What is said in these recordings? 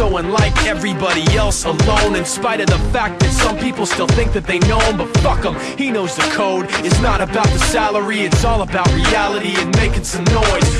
so unlike everybody else alone In spite of the fact that some people still think that they know him But fuck him, he knows the code. It's not about the salary, it's all about reality And making some noise,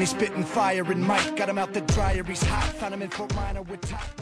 and he's spitting fire and Mike. Got him out the dryer, he's hot. Found him in Fort Minor with top